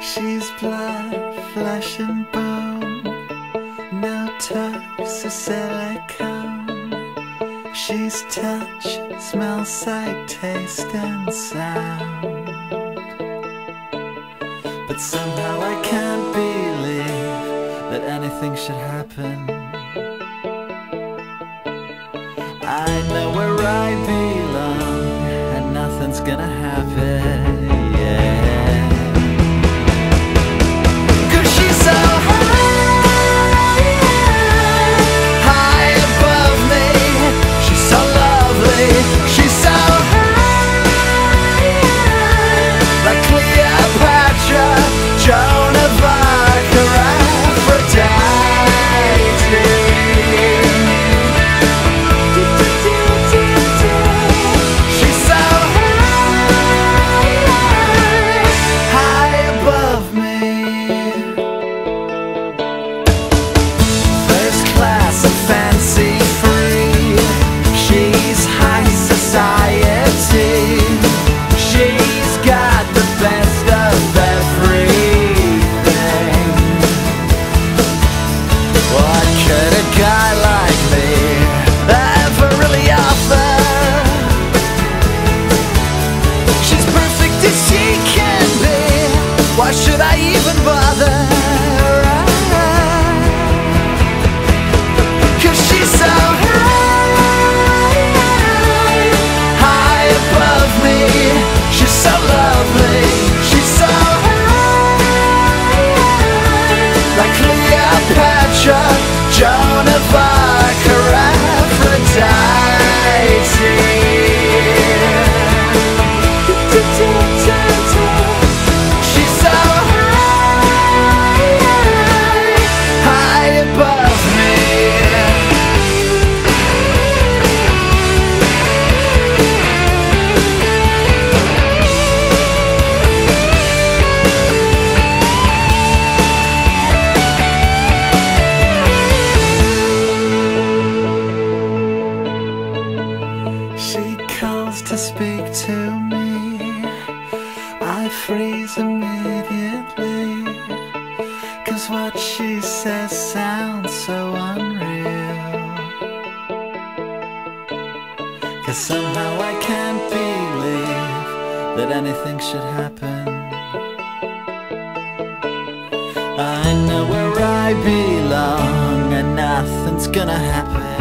She's blood, flesh and bone. No silicone. She's touch, smell, sight, taste and sound. But somehow I can't believe That anything should happen. I know where I belong And nothing's gonna happen should I even bother? To me. I freeze immediately. Cause what she says sounds so unreal. Cause somehow I can't believe that anything should happen. I know where I belong, and nothing's gonna happen.